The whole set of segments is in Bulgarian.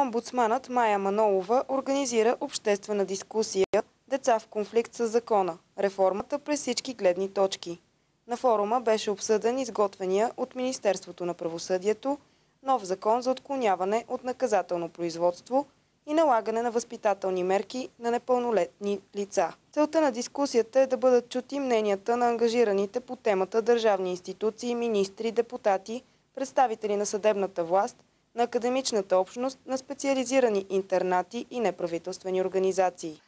Омбудсманът Майя Манолова организира обществена дискусия «Деца в конфликт с закона. Реформата през всички гледни точки». На форума беше обсъден изготвения от Министерството на правосъдието нов закон за отклоняване от наказателно производство и налагане на възпитателни мерки на непълнолетни лица. Целта на дискусията е да бъдат чути мненията на ангажираните по темата държавни институции, министри, депутати, представители на съдебната власт, на академичната общност, на специализирани интернати и неправителствени организации.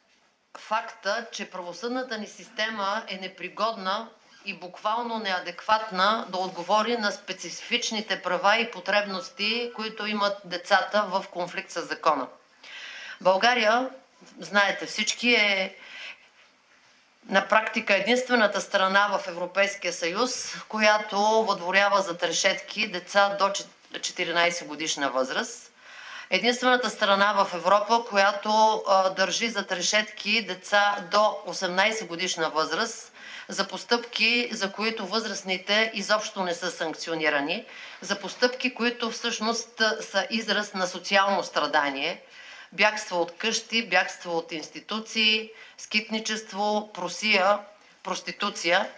Факта, че правосъдната ни система е непригодна и буквално неадекватна да отговори на специфичните права и потребности, които имат децата в конфликт с закона. България, знаете всички, е на практика единствената страна в Европейския съюз, която въдворява за трешетки деца до 14 годишна възраст. Единствената страна в Европа, която държи за трешетки деца до 18 годишна възраст за постъпки, за които възрастните изобщо не са санкционирани, за постъпки, които всъщност са израз на социално страдание, бягство от къщи, бягство от институции, скитничество, просия, проституция.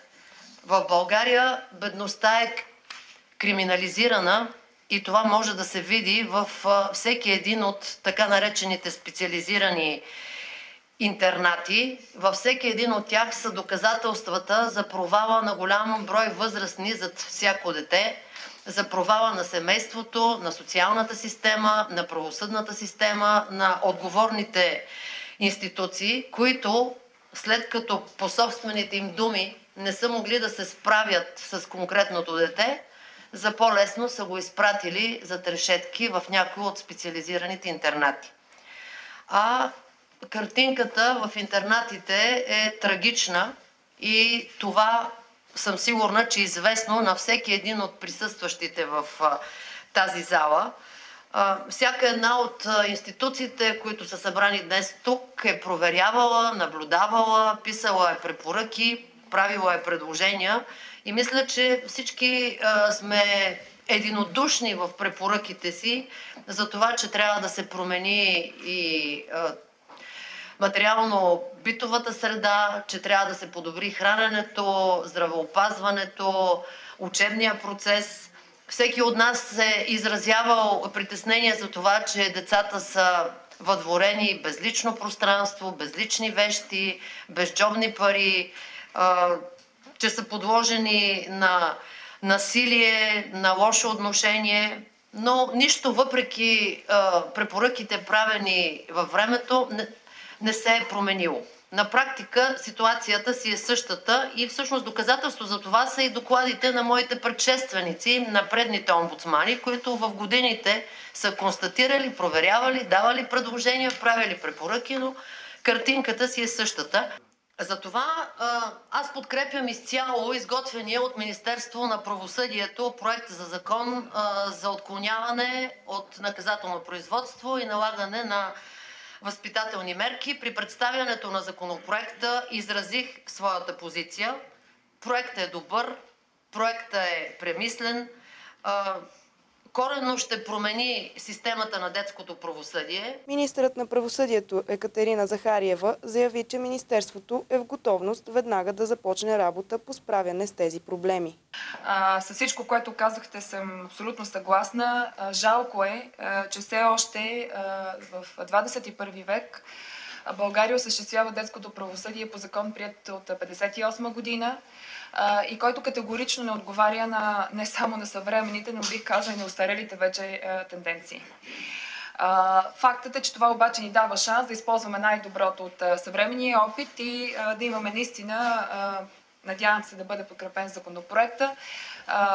В България бедността е криминализирана и това може да се види в всеки един от така наречените специализирани интернати. Във всеки един от тях са доказателствата за провала на голям брой възрастни зад всяко дете, за провала на семейството, на социалната система, на правосъдната система, на отговорните институции, които след като по собствените им думи не са могли да се справят с конкретното дете, за по-лесно са го изпратили за трешетки в някои от специализираните интернати. А картинката в интернатите е трагична и това съм сигурна, че е известно на всеки един от присъстващите в тази зала. Всяка една от институциите, които са събрани днес тук, е проверявала, наблюдавала, писала е препоръки, правила е предложения и мисля, че всички сме единодушни в препоръките си за това, че трябва да се промени и материално-битовата среда, че трябва да се подобри храненето, здравеопазването, учебния процес. Всеки от нас е изразявал притеснение за това, че децата са въдворени без лично пространство, без лични вещи, без джобни пари, че са подложени на насилие, на лошо отношение, но нищо въпреки препоръките правени във времето не се е променило. На практика ситуацията си е същата и всъщност доказателство за това са и докладите на моите предшественици, на предните омбудсмани, които в годините са констатирали, проверявали, давали предложения, правили препоръки, но картинката си е същата. Затова аз подкрепям изцяло изготвения от Министерство на правосъдието проект за закон за отклоняване от наказателно производство и налагане на възпитателни мерки. При представянето на законопроекта изразих своята позиция. Проектът е добър, проектът е премислен, коренно ще промени системата на детското правосъдие. Министърът на правосъдието Екатерина Захариева заяви, че Министерството е в готовност веднага да започне работа по справяне с тези проблеми. А, с всичко, което казахте, съм абсолютно съгласна. А, жалко е, а, че все още а, в 21 век България осъществява детското правосъдие по закон, прият от 1958 година и който категорично не отговаря на, не само на съвременните, но бих казала и на устарелите вече тенденции. Фактът е, че това обаче ни дава шанс да използваме най-доброто от съвременния опит и да имаме наистина, надявам се да бъде подкрепен законопроекта,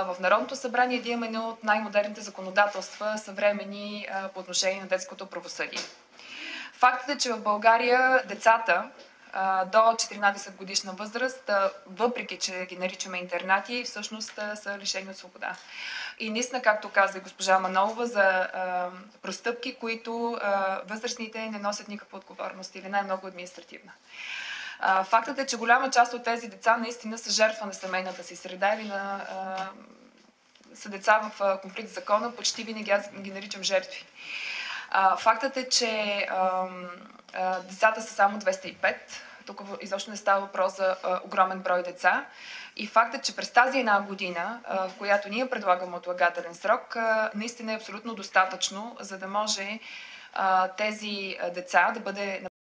в Народното събрание да имаме едно от най-модерните законодателства, съвремени по отношение на детското правосъдие. Фактът е, че в България децата до 14 годишна възраст, въпреки че ги наричаме интернати, всъщност са лишени от свобода. И наистина, както каза госпожа Манолова, за простъпки, които възрастните не носят никаква отговорност или най-много административна. Фактът е, че голяма част от тези деца наистина са жертва на семейната си среда или на, са деца в конфликт с закона, почти винаги аз ги наричам жертви. Фактът е, че децата са само 205. Тук изобщо не става въпрос за огромен брой деца. И фактът, че през тази една година, в която ние предлагаме отлагателен срок, наистина е абсолютно достатъчно, за да може тези деца да бъде